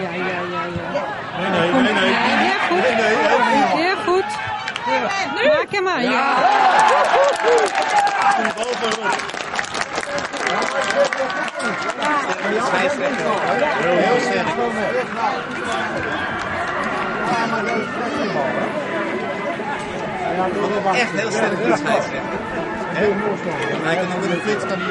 Ja, ja, ja, ja. Nee, nee, nee, nee. Heel goed. Nee, nee, Heel goed. Maak hem maar. Ja. Voorop. Heel sterk. Echt heel sterk, I can only fix them.